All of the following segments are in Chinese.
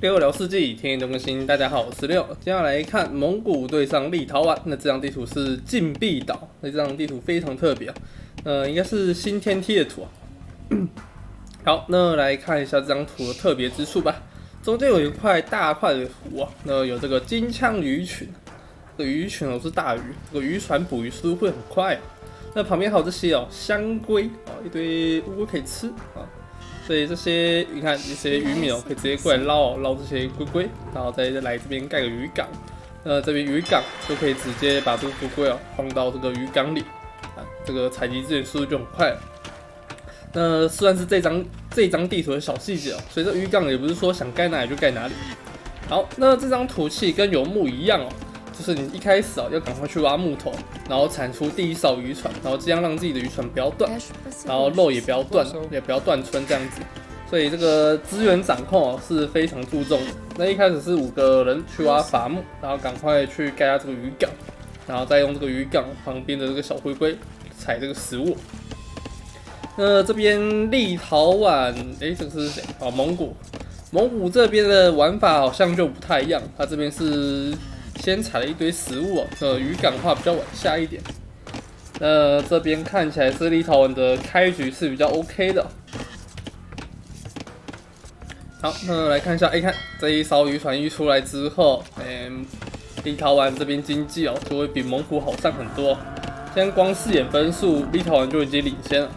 六聊世纪，天天都更新。大家好，我是六。接下来看蒙古对上立陶宛，那这张地图是禁闭岛，那这张地图非常特别啊。呃，应该是新天梯的图啊。好，那来看一下这张图的特别之处吧。中间有一块大块的湖啊，那有这个金枪鱼群，这个鱼群都是大鱼，这个渔船捕鱼速度会很快啊。那旁边还有这些哦，香龟哦，一堆乌龟可以吃啊。所以这些你看，这些渔民哦，可以直接过来捞捞这些龟龟，然后再来这边盖个渔港。那这边渔港就可以直接把这个龟龟哦放到这个渔港里啊，这个采集资源速度就很快了。那算是这张这张地图的小细节哦，所以这渔港也不是说想盖哪里就盖哪里。好，那这张土器跟游牧一样哦。就是你一开始啊，要赶快去挖木头，然后产出第一艘渔船，然后这样让自己的渔船不要断，然后肉也不要断，也不要断村这样子。所以这个资源掌控啊是非常注重的。那一开始是五个人去挖伐木，然后赶快去盖下这个渔港，然后再用这个渔港旁边的这个小龟龟采这个食物。那这边立陶宛，哎，这个是谁？哦，蒙古。蒙古这边的玩法好像就不太一样，它这边是。先采了一堆食物哦，呃，渔港的话比较往下一点。那这边看起来是立陶宛的开局是比较 OK 的。好，那来看一下，哎，看这一艘渔船一出来之后，嗯，立陶宛这边经济哦就会比蒙古好上很多。现在光视野分数，立陶宛就已经领先了。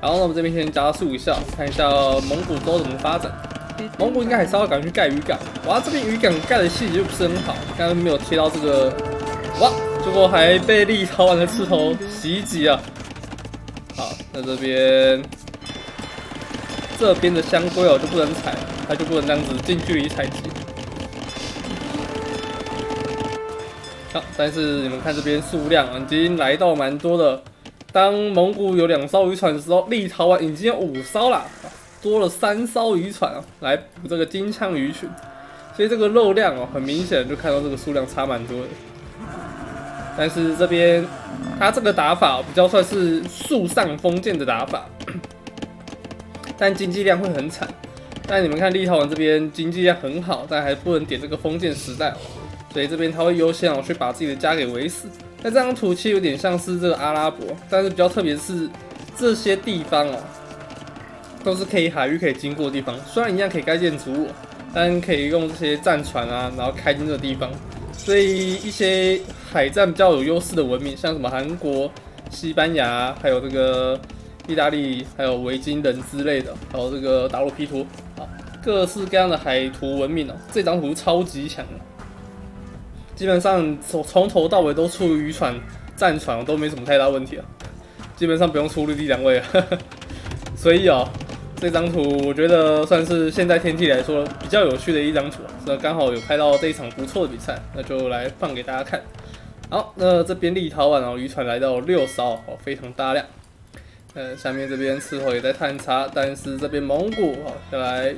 然后呢，我们这边先加速一下，看一下蒙古州怎么发展。蒙古应该还是要赶去盖渔港。哇，这边渔港盖的细节就不是很好，刚刚没有贴到这个。哇，结果还被立陶宛的刺头袭击啊！好，那这边这边的香龟哦就不能采，它就不能这样子近距离采集。好，但是你们看这边数量已经来到蛮多的。当蒙古有两艘渔船的时候，立陶宛已经有五艘了。多了三艘渔船啊，来补这个金枪鱼群，所以这个肉量哦，很明显就看到这个数量差蛮多的。但是这边他这个打法比较算是树上封建的打法，但经济量会很惨。但你们看立陶宛这边经济量很好，但还不能点这个封建时代，所以这边他会优先哦去把自己的家给围死。那这张图其实有点像是这个阿拉伯，但是比较特别是这些地方哦。都是可以海域可以经过的地方，虽然一样可以盖建筑物，但可以用这些战船啊，然后开进这个地方。所以一些海战比较有优势的文明，像什么韩国、西班牙，还有这个意大利，还有维京人之类的，还有这个达罗皮图啊，各式各样的海图文明哦。这张图超级强，基本上从从头到尾都出渔船、战船都没什么太大问题啊，基本上不用出陆地两位啊。所以啊。这张图我觉得算是现在天气来说比较有趣的一张图，那刚好有拍到这一场不错的比赛，那就来放给大家看。好，那这边立陶宛哦，渔船来到六艘哦，非常大量。呃，下面这边伺候也在探查，但是这边蒙古哦要来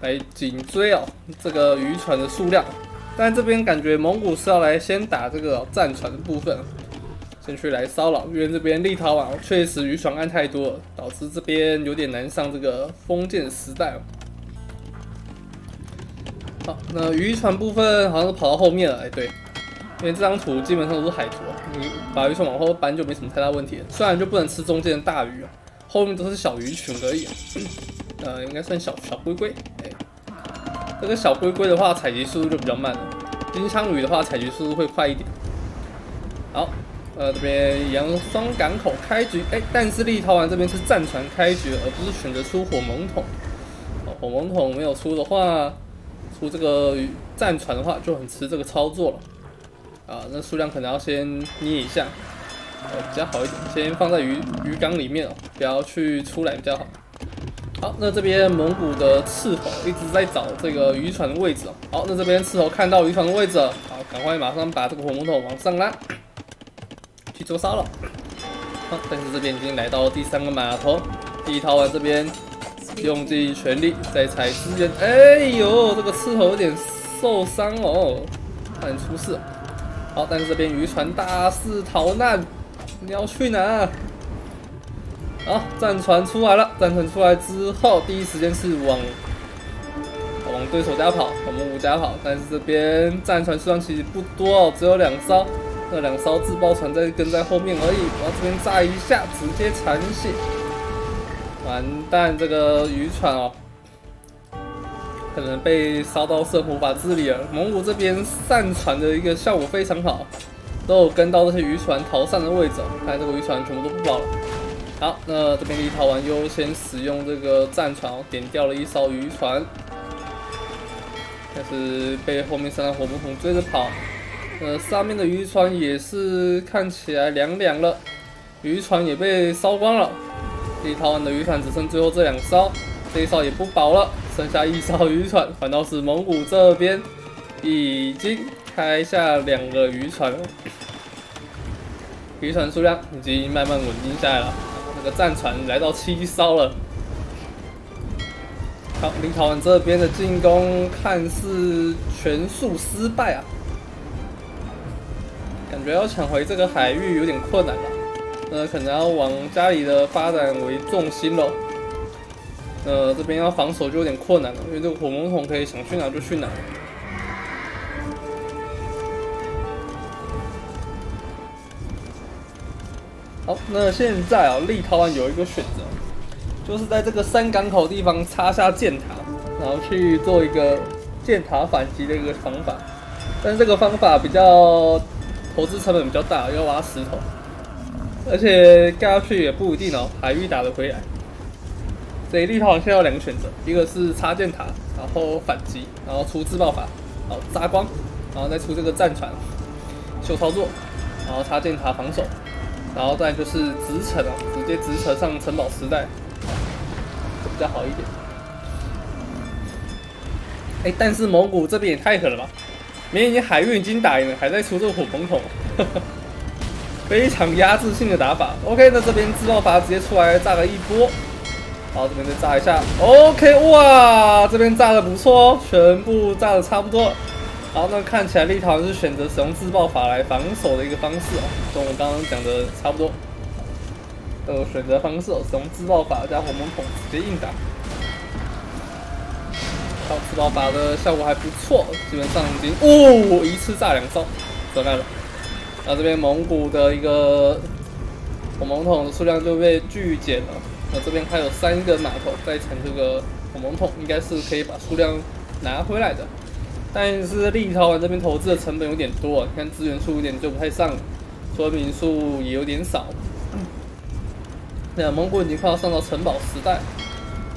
来紧追哦这个渔船的数量，但这边感觉蒙古是要来先打这个战船的部分。先去来骚扰，因为这边立陶宛确实渔船案太多，了，导致这边有点难上这个封建时代。好，那渔船部分好像是跑到后面了，哎，对，因为这张图基本上都是海图，你把渔船往后搬就没什么太大问题。虽然就不能吃中间的大鱼啊，后面都是小鱼群而已。呃，应该算小小龟龟。哎，这个小龟龟的话，采集速度就比较慢了。金枪鱼的话，采集速度会快一点。好。呃，这边扬双港口开局，哎，但是立陶宛这边是战船开局，而不是选择出火猛桶。哦，火猛桶没有出的话，出这个战船的话就很吃这个操作了。啊，那数量可能要先捏一下，呃，比较好一点，先放在鱼鱼缸里面哦，不要去出来比较好。好，那这边蒙古的刺头一直在找这个渔船的位置哦。好，那这边刺头看到渔船的位置，好，赶快马上把这个火猛桶往上拉。去做骚扰，好，但是这边已经来到第三个码头，立陶宛这边用尽全力在踩资源。哎呦，这个刺头有点受伤哦，差点出事。好，但是这边渔船大肆逃难，你要去哪？好，战船出来了，战船出来之后，第一时间是往往对手家跑，我们五家跑，但是这边战船数量其实不多哦，只有两艘，那两艘自爆船在跟在后面而已。我这边炸一下，直接残血，完蛋，这个渔船哦，可能被烧到圣火法治理了。蒙古这边散船的一个效果非常好，都有跟到这些渔船逃散的位置，看来这个渔船全部都不保了。好，那这边立陶宛优先使用这个战船，哦点掉了一艘渔船，但是被后面三个火木桶追着跑。呃，上面的渔船也是看起来凉凉了，渔船也被烧光了。立陶宛的渔船只剩最后这两艘，这一艘也不保了，剩下一艘渔船，反倒是蒙古这边已经开下两个渔船了，渔船数量已经慢慢稳定下来了。那个战船来到七艘了，好，立陶宛这边的进攻看似全数失败啊，觉要抢回这个海域有点困难了，呃，可能要往家里的发展为重心喽，呃，这边要防守就有点困难了，因为这个火龙桶可以想去哪就去哪。好，那现在啊，立陶宛有一个选择，就是在这个三港口地方插下箭塔，然后去做一个箭塔反击的一个方法。但是这个方法比较投资成本比较大，要挖石头，而且盖下去也不一定哦，海域打得回来。所以立陶宛现在有两个选择，一个是插箭塔，然后反击，然后出自爆法，好扎光，然后再出这个战船秀操作，然后插箭塔防守。然后再就是直城啊，直接直扯上城堡时代，比较好一点。哎，但是蒙古这边也太狠了吧！明明海运已经打赢了，还在出这个火风筒，非常压制性的打法。OK，那这边自爆法直接出来炸了一波，好，这边再炸一下。OK，哇，这边炸的不错哦，全部炸的差不多。好，那看起来立陶是选择使用自爆法来防守的一个方式哦，跟我刚刚讲的差不多。呃，选择方式使用自爆法加火猛桶直接硬打。好，自爆法的效果还不错，基本上已经哦一次炸两艘，回来了。那这边蒙古的一个火猛桶的数量就被巨减了。那这边还有三个码头在产这个火猛桶，应该是可以把数量拿回来的。但是立陶宛这边投资的成本有点多，你看资源数有点就不太上，说明数也有点少。那蒙古已经快要上到城堡时代，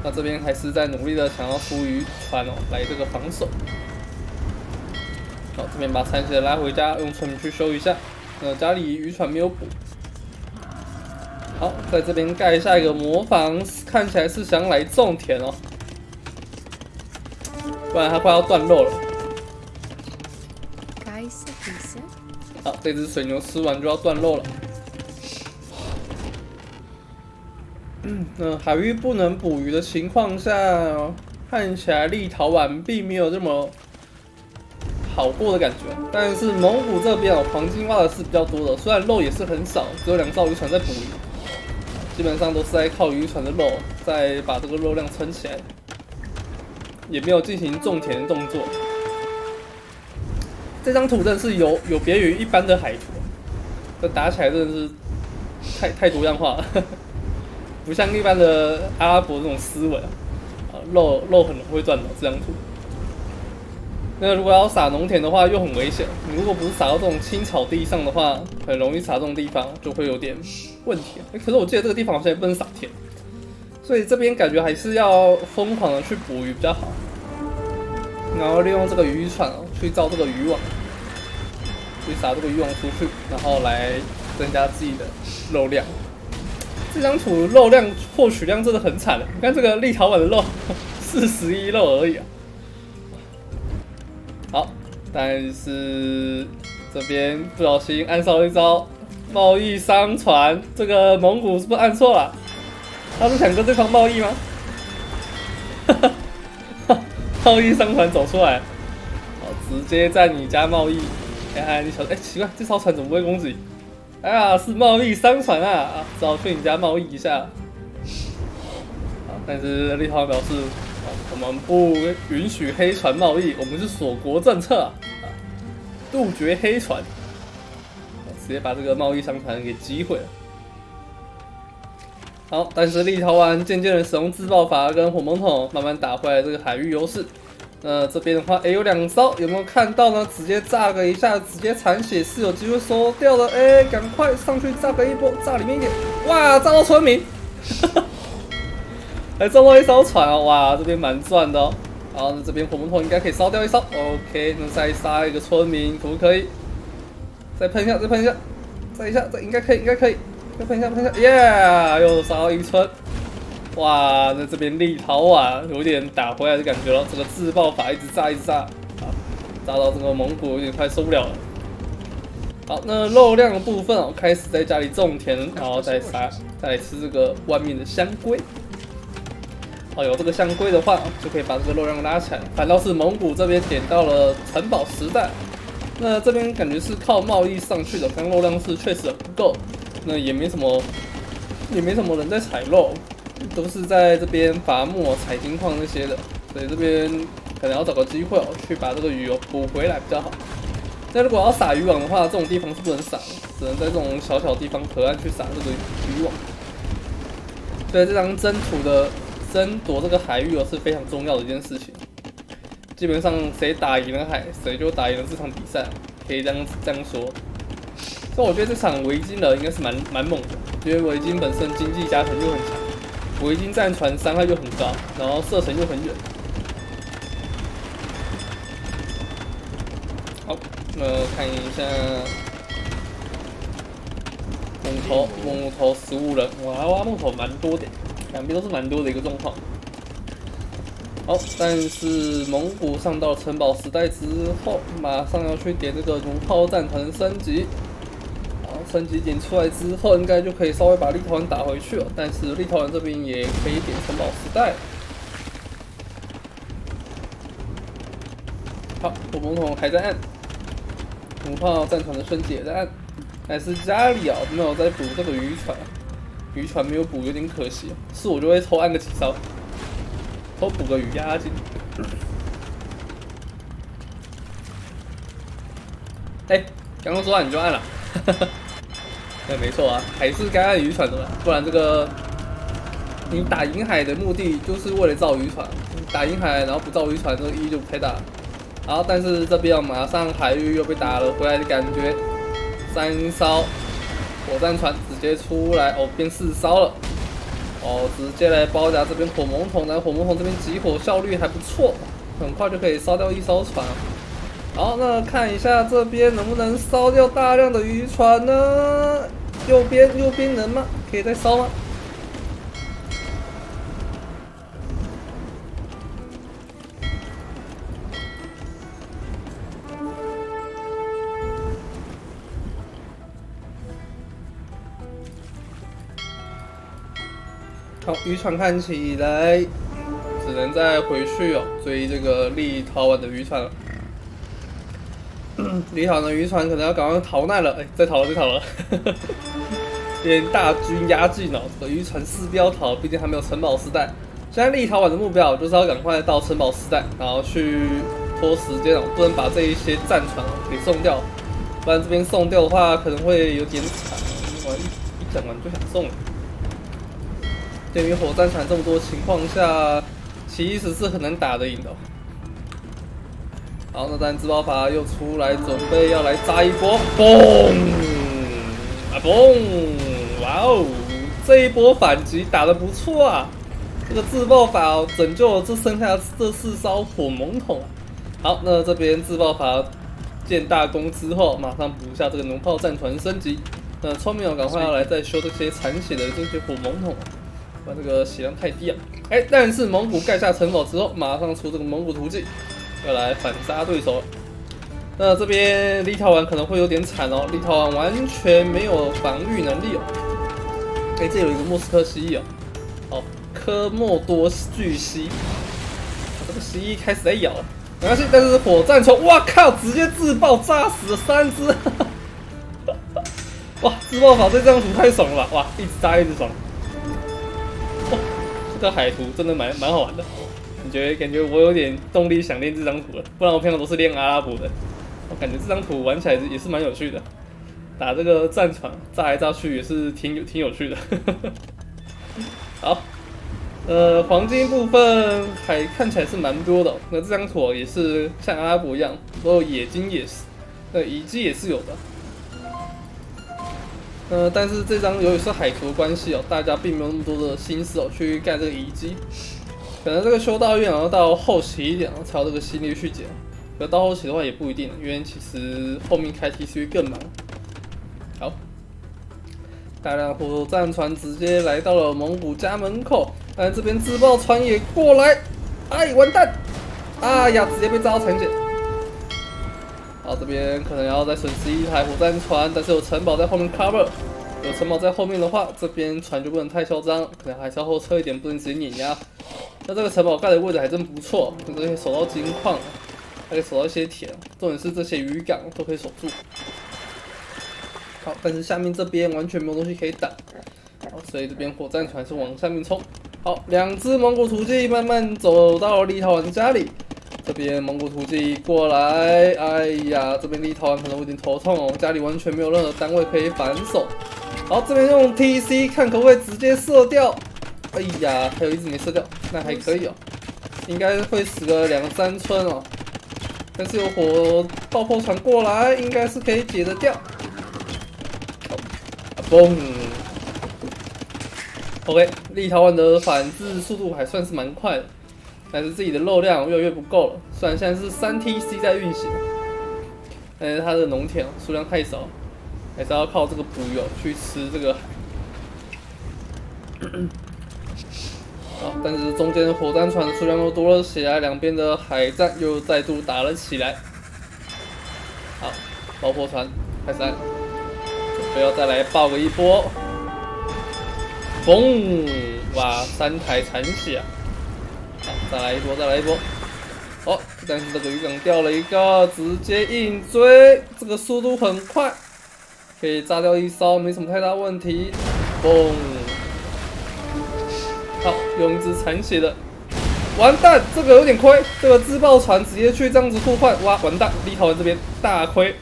那这边还是在努力的想要出渔船哦，来这个防守。好，这边把残血拉回家，用村民去修一下。那家里渔船没有补。好，在这边盖下一个魔房，看起来是想来种田哦，不然它快要断肉了。好，这只水牛吃完就要断肉了。那海域不能捕鱼的情况下，看起来立陶宛并没有这么好过的感觉。但是蒙古这边哦，黄金挖的是比较多的，虽然肉也是很少，只有两艘渔船在捕鱼，基本上都是在靠渔船的肉在把这个肉量撑起来，也没有进行种田的动作。这张图真的是有有别于一般的海图，这打起来真的是太太多样化了，不像一般的阿拉伯这种斯文啊，肉肉很容易断的这张图。那如果要撒农田的话又很危险，你如果不是撒到这种青草地上的话，很容易撒这种地方就会有点问题。可是我记得这个地方好像也不能撒田，所以这边感觉还是要疯狂的去捕鱼比较好。然后利用这个渔船哦，去造这个渔网，去撒这个渔网出去，然后来增加自己的肉量。这张图肉量获取量真的很惨了，你看这个立陶宛的肉 四十一肉而已啊。好，但是这边不小心按上了一招贸易商船，这个蒙古是不是按错了？他是想跟对方贸易吗？哈哈。贸易商船走出来，好，直接在你家贸易。哎哎，你想，哎，奇怪，这艘船怎么不会攻击？哎呀，是贸易商船啊！啊，只好去你家贸易一下。好，但是立陶宛表示，我们不允许黑船贸易，我们是锁国政策啊，杜绝黑船，直接把这个贸易商船给击毁了。好，但是立陶宛渐渐的使用自爆法跟火猛桶，慢慢打回来这个海域优势。那这边的话，哎，有两艘，有没有看到呢？直接炸个一下，直接残血是有机会收掉的。哎，赶快上去炸个一波，炸里面一点。哇，炸到村民，还炸到一艘船哦。哇，这边蛮赚的哦。然后这边火木桶应该可以烧掉一艘。OK，那再杀一个村民可不可以？再喷一下，再喷一下，再一下，再应该可以，应该可以。再喷一下，喷一下，耶！又杀了一村，哇！那这边立陶宛有点打回来的感觉了。这个自爆法一直炸，一直炸，啊，炸到这个蒙古有点快受不了了。好，那肉量的部分哦，开始在家里种田，然后再杀，再吃这个外面的香龟。哦，有这个香龟的话，就可以把这个肉量拉起来。反倒是蒙古这边点到了城堡时代，那这边感觉是靠贸易上去的，刚肉量是确实不够。那也没什么，也没什么人在采肉，都是在这边伐木、采金矿那些的，所以这边可能要找个机会哦，去把这个鱼哦补回来比较好。那如果要撒渔网的话，这种地方是不能撒的，只能在这种小小地方河岸去撒这个渔网。所以这张征途的争夺这个海域哦是非常重要的一件事情。基本上谁打赢了海，谁就打赢了这场比赛，可以这样这样说。所以我觉得这场维京的应该是蛮蛮猛的，因为维京本身经济加成又很强，维京战船伤害又很高，然后射程又很远。好，那看一下木头，木头十五人，哇哇木头蛮多的，两边都是蛮多的一个状况。好，但是蒙古上到城堡时代之后，马上要去点这个弩炮战团升级。升级点出来之后，应该就可以稍微把立陶宛打回去了。但是立陶宛这边也可以点城堡时代。好，火猛桶还在按，弩炮战船的升级也在按，但是家里啊没有在补这个渔船，渔船没有补有点可惜。是我就会偷按个几招，偷补个鱼压金。哎，刚刚说完你就按了。哈哈对，没错啊，还是该按渔船的嘛，不然这个你打银海的目的就是为了造渔船，打银海然后不造渔船，这个意义就不太大。好，但是这边马上海域又被打了回来的感觉，三艘火战船直接出来，哦，变四艘了，哦，直接来包夹这边火猛桶，来火猛桶这边集火效率还不错，很快就可以烧掉一艘船。好，那看一下这边能不能烧掉大量的渔船呢？右边，右边能吗？可以再烧吗？好，渔船看起来只能再回去哦，追这个立陶宛的渔船了。立陶宛的渔船可能要赶快逃难了，哎，再逃了，再逃了，边大军压境哦，这个渔船四标逃，毕竟还没有城堡时代。现在立陶宛的目标就是要赶快到城堡时代，然后去拖时间哦，不能把这一些战船给送掉，不然这边送掉的话可能会有点惨。我一一讲完就想送了。鉴于火战船这么多情况下，其实是很难打得赢的。好，那咱自爆法又出来，准备要来炸一波，嘣啊嘣！哇哦，这一波反击打得不错啊！这个自爆法拯救了这剩下这四艘火猛桶。好，那这边自爆法建大功之后，马上补一下这个弩炮战船升级。那聪明哦，赶快要来再修这些残血的这些火猛桶，把这个血量太低啊！哎，但是蒙古盖下城堡之后，马上出这个蒙古图记。要来反杀对手，那这边立陶宛可能会有点惨哦。立陶宛完全没有防御能力哦。哎，这有一个莫斯科蜥蜴哦，好，科莫多巨蜥，这个蜥蜴开始在咬了，没关系。但是火战船，哇靠，直接自爆炸死了三只，哇，自爆法这张图太爽了吧，哇，一直炸一直爽。哦，这个海图真的蛮蛮好玩的。感觉感觉我有点动力想练这张图了，不然我平常都是练阿拉伯的。我感觉这张图玩起来也是蛮有趣的，打这个战船炸来炸去也是挺有挺有趣的。好，呃，黄金部分还看起来是蛮多的。那这张图也是像阿拉伯一样，都有冶金也是，那遗迹也是有的。呃，但是这张由于是海图的关系哦，大家并没有那么多的心思哦去盖这个遗迹。可能这个修道院要到后期一点才有这个心力去捡。可到后期的话也不一定，因为其实后面开 T C 更忙。好，大量火战船直接来到了蒙古家门口，但这边自爆船也过来，哎，完蛋！哎呀，直接被炸到残血。好，这边可能要再损失一台火战船，但是有城堡在后面 cover，有城堡在后面的话，这边船就不能太嚣张，可能还是要后撤一点，不能直接碾压。那这个城堡盖的位置还真不错，可以守到金矿。还可以守到一些铁，重点是这些渔港都可以守住。好，但是下面这边完全没有东西可以挡，好，所以这边火战船是往下面冲。好，两只蒙古突骑慢慢走到立陶宛家里，这边蒙古突骑过来，哎呀，这边立陶宛可能有点头痛哦，家里完全没有任何单位可以反手。好，这边用 TC 看可不可以直接射掉，哎呀，还有一只没射掉，那还可以哦，应该会死个两三村哦。但是有火爆破船过来，应该是可以解得掉。嘣！OK，立陶宛的反制速度还算是蛮快的，但是自己的肉量越来越不够了。虽然现在是三 TC 在运行，但是它的农田数量太少，还是要靠这个补油去吃这个。但是中间的火战船的数量又多了起来，两边的海战又再度打了起来。好，爆破船开山，准备要再来爆个一波。嘣！哇，三台残血。好，再来一波，再来一波。哦，但是这个渔港掉了一个，直接硬追，这个速度很快，可以炸掉一艘，没什么太大问题。嘣！好，用一只残血的，完蛋，这个有点亏，这个自爆船直接去这样子互换，哇，完蛋，立陶宛这边大亏。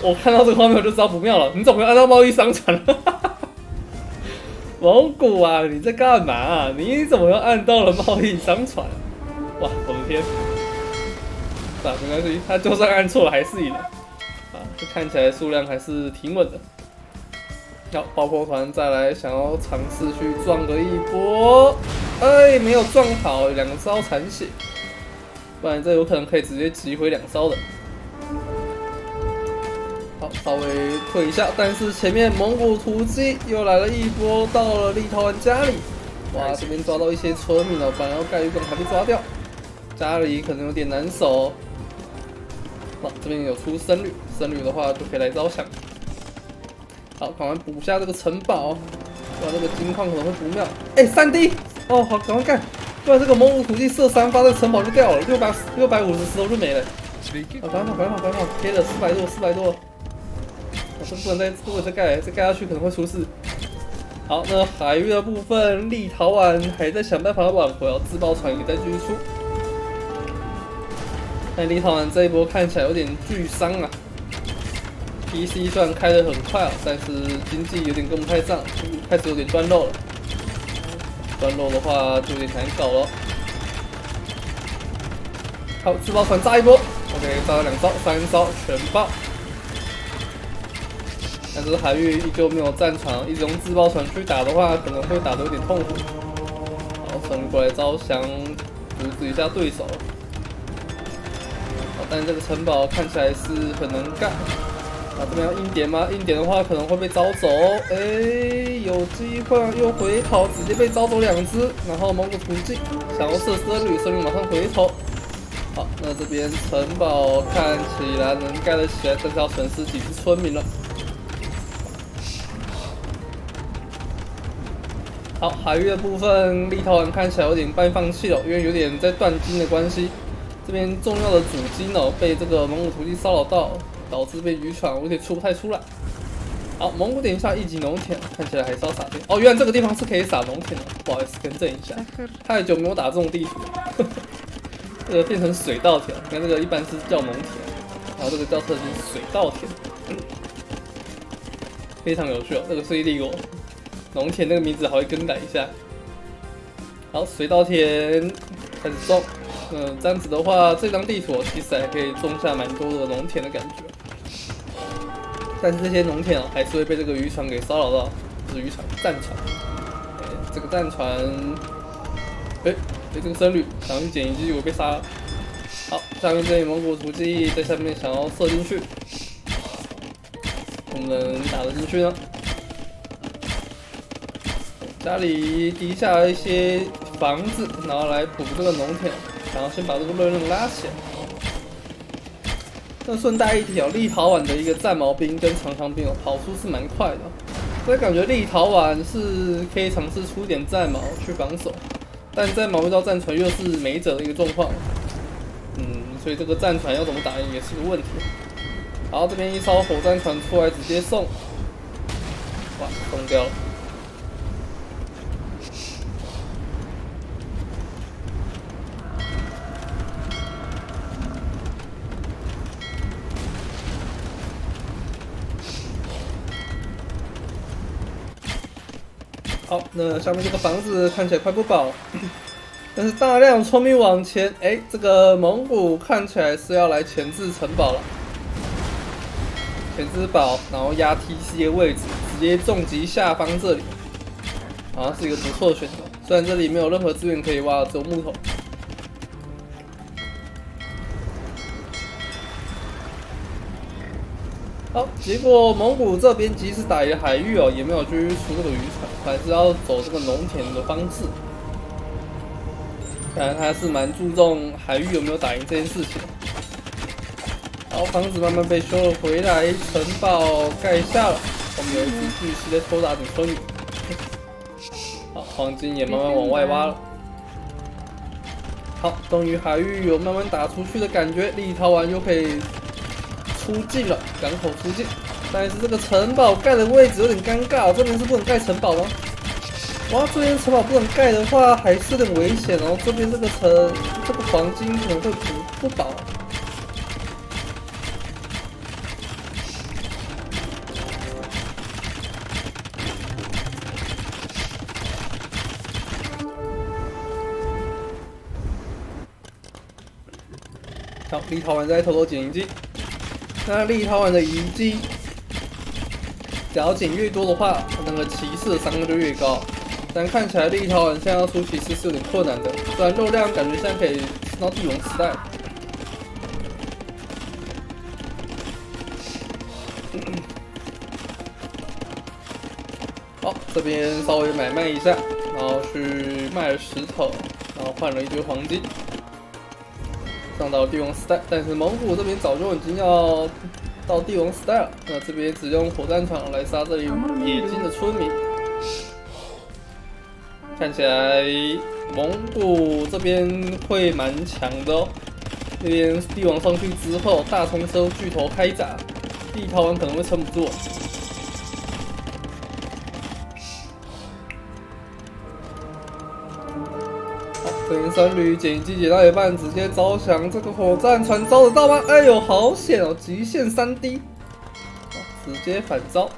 我看到这个画面我就知道不妙了，你怎么会按到贸易商船了？蒙古啊，你在干嘛啊？你怎么又按到了贸易商船？哇，我的天！啊，没关系，他就算按错了还是赢了。啊，这看起来数量还是挺稳的。要爆破团再来，想要尝试去撞个一波，哎，没有撞好，两招残血，不然这有可能可以直接击毁两招的。好，稍微退一下，但是前面蒙古突击又来了一波，到了立陶宛家里，哇，这边抓到一些村民了，反而盖鱼港还被抓掉，家里可能有点难守。好，这边有出僧侣，僧侣的话就可以来招降。好，赶快补下这个城堡，不然这个金矿可能会不妙。哎，三 D，哦，好，赶快干，不然这个蒙古土地射三发，这个城堡就掉了，六百六百五十石头就没了。好，赶快，赶快，赶快跑，贴了四百多，四百多。我这不能再，不能再盖，再盖下去可能会出事。好，那海域的部分，立陶宛还在想办法挽回哦，自爆船也在继续出。但立陶宛这一波看起来有点巨伤啊。PC 虽然开的很快啊，但是经济有点跟不太上，开始有点断漏了。断漏的话就有点难搞了。好，自爆船炸一波，OK，炸了两招、三招全爆。但是海域依旧没有战船，一直用自爆船去打的话，可能会打的有点痛苦。好，船过来招降，阻止一下对手。但这个城堡看起来是很能干。啊，这边要硬点吗？硬点的话可能会被招走。哎，有机会又回头，直接被招走两只。然后蒙古突击，想要射僧侣，僧侣马上回头。好，那这边城堡看起来能盖得起来，但是要损失几只村民了。好，海域的部分，立陶宛看起来有点半放弃了，因为有点在断金的关系。这边重要的主机呢，被这个蒙古突击骚扰到。导致被渔船，我有点出不太出来。好，蒙古点一下一级农田，看起来还是要撒电。哦，原来这个地方是可以撒农田的，不好意思，更正一下。太久没有打这种地图了，这个变成水稻田。你看这个一般是叫农田，然后这个叫特是水稻田，非常有趣哦。这个是帝国农田那个名字还会更改一下。好，水稻田开始种。嗯，这样子的话，这张地图其实还可以种下蛮多的农田的感觉。但是这些农田啊，还是会被这个渔船给骚扰到。是渔船、战船。哎，这个战船，哎，哎，这个僧侣想要去捡遗迹，我被杀了。好，下面这里蒙古图记在下面想要射进去，能不能打得进去呢？家里底下一些房子，然后来补这个农田，然后先把这个热量拉起来。那顺带一提哦，立陶宛的一个战矛兵跟长枪兵哦，跑速是蛮快的，所以感觉立陶宛是可以尝试出点战矛去防守，但战矛遇到战船又是没辙的一个状况，嗯，所以这个战船要怎么打也是个问题。好，这边一艘火战船出来直接送，哇，送掉了。那下面这个房子看起来快不保，但是大量村民往前，哎，这个蒙古看起来是要来前置城堡了，前置堡，然后压 TC 的位置，直接重击下方这里，好像是一个不错的选择。虽然这里没有任何资源可以挖，只有木头。结果蒙古这边即使打赢海域哦，也没有去出这个渔船，还是要走这个农田的方式。看来还是蛮注重海域有没有打赢这件事情。好，房子慢慢被修了回来，城堡盖下了。我们有一只巨蜥在偷打着村民。好，黄金也慢慢往外挖了。好，终于海域有慢慢打出去的感觉，立陶宛又可以。出境了，港口出境，但是这个城堡盖的位置有点尴尬，这边是不能盖城堡吗？哇，这边城堡不能盖的话，还是有点危险哦。这边这个城，这个黄金可能会不不保。好，立陶宛在偷偷捡遗迹。那立陶宛的遗迹，只要捡越多的话，那个骑士的伤害就越高。但看起来立陶宛现在要出骑士是有点困难的，虽然肉量感觉现在可以升到帝王时代。好，这边稍微买卖一下，然后去卖了石头，然后换了一堆黄金。上到帝王时代，但是蒙古这边早就已经要到帝王时代了。那这边只用火战场来杀这里野金的村民，看起来蒙古这边会蛮强的哦。这边帝王上去之后，大冲车巨头开闸，立陶宛可能会撑不住。这边三旅捡机捡到一半，直接招降，这个火战船招得到吗？哎呦，好险哦！极限三 D，直接反招。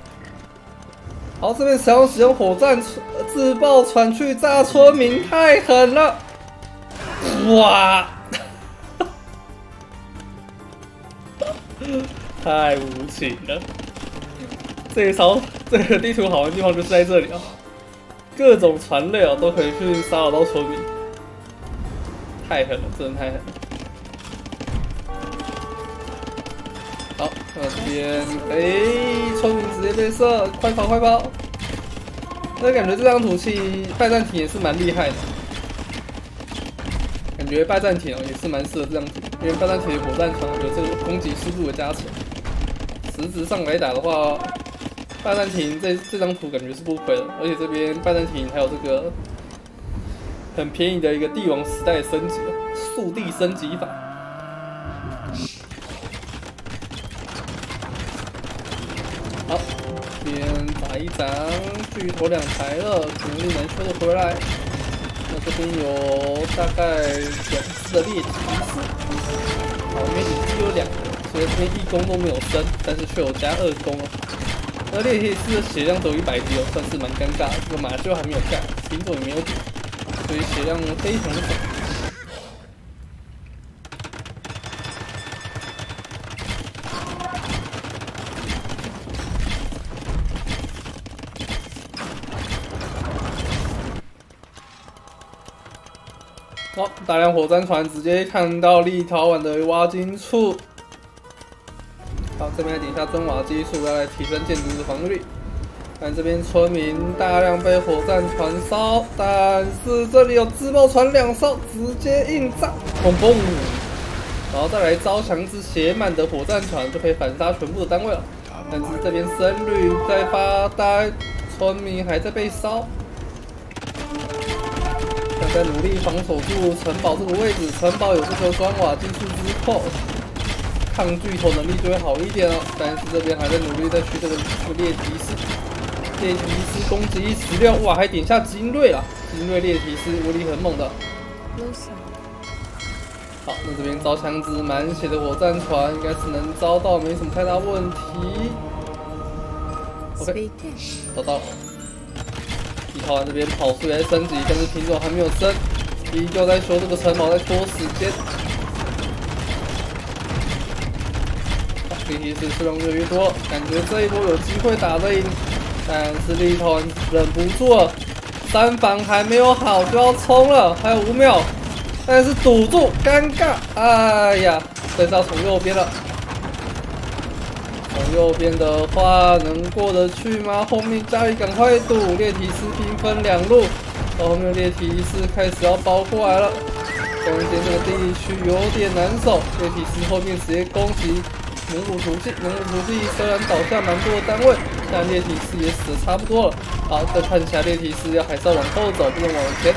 好，这边想要使用火战自爆船去炸村民，太狠了！哇，太无情了！这一招，这个地图好玩的地方就是在这里啊，各种船类啊都可以去骚扰到村民。太狠了，真的太狠了！好，那这边，哎，村民直接被射，快跑快跑！那感觉这张图器拜占庭也是蛮厉害的，感觉拜占庭也是蛮适合这张图，因为拜占庭火战船有这个攻击速度的加成。实质上来打的话，拜占庭这这张图感觉是不亏的，而且这边拜占庭还有这个。很便宜的一个帝王时代升级，速地升级法。好，先打一掌，巨头两台了，肯定能修得回来。那这边有大概两次的裂体士，好，因为影子有两个，所以这边一攻都没有升，但是却有加二攻了。那裂体士的血量只有一百滴哦，算是蛮尴尬。这个马厩还没有盖，兵种也没有所以血量非常的少。好，大量火山船直接看到立陶宛的挖金处。好，这边点一下砖瓦基数，要来提升建筑的防御力。看这边村民大量被火山船烧，但是这里有自爆船两艘，直接硬炸，嘣嘣。然后再来招强制写满的火战船，就可以反杀全部的单位了。但是这边僧侣在发呆，村民还在被烧。在努力防守住城堡这个位置，城堡有这个砖瓦技术之后，抗巨头能力就会好一点哦。但是这边还在努力在去这个猎骑士，猎骑士攻击十六，哇，还点下精锐了，精锐猎骑士威力很猛的。好，那这边招枪支满血的火战船应该是能招到，没什么太大问题。OK，找到了。立陶宛这边跑出来升级，但是品种还没有升，依旧在修这个城堡，在拖时间。立骑士数量越来越多，感觉这一波有机会打得赢，但是立陶宛忍不住了，三防还没有好就要冲了，还有五秒，但是堵住，尴尬，哎呀，这是要从右边了。从右边的话能过得去吗？后面家里赶快堵，猎提斯兵分两路，到后面猎提斯开始要包过来了。中间这个地区有点难守，猎提斯后面直接攻击蒙古图记。蒙古图记虽然倒下蛮多的单位，但猎体师也死的差不多了。好，再看一下猎体师要还是要往后走，不能往前。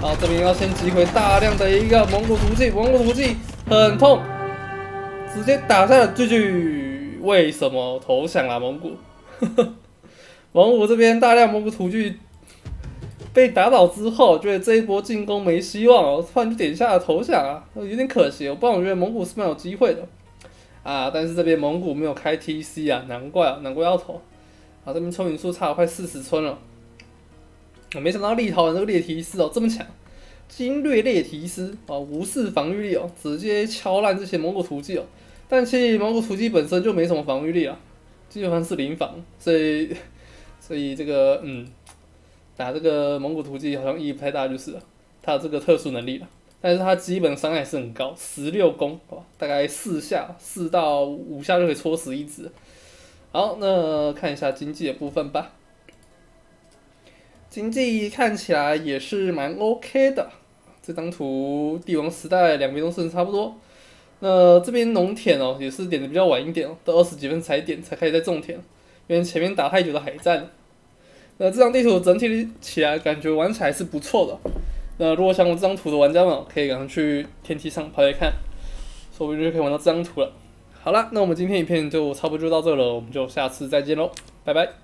好，这边要先击毁大量的一个蒙古图记，蒙古图记很痛，直接打下了巨巨。为什么投降了蒙古？蒙古这边大量蒙古图具被打倒之后，觉得这一波进攻没希望了，突然就点下了投降啊，有点可惜。我不然我觉得蒙古是蛮有机会的啊，但是这边蒙古没有开 TC 啊，难怪啊，难怪要投啊。这边村民数差了快四十村了，我没想到立陶宛这个猎提斯哦这么强，精锐猎提斯啊，无视防御力哦，直接敲烂这些蒙古图记哦。但其实蒙古突击本身就没什么防御力啊，基本上是零防，所以 所以这个嗯，打这个蒙古突击好像意义不太大，就是它这个特殊能力了。但是它基本伤害是很高，十六攻，大概四下四到五下就可以戳死一只。好，那看一下经济的部分吧。经济看起来也是蛮 OK 的，这张图帝王时代两边都是差不多。那这边农田哦，也是点的比较晚一点哦，到二十几分才点，才开始在种田，因为前面打太久的海战。那这张地图整体起来感觉玩起来是不错的。那如果想玩这张图的玩家们，可以赶快去天梯上跑来看，说不定就可以玩到这张图了。好了，那我们今天影片就差不多就到这了，我们就下次再见喽，拜拜。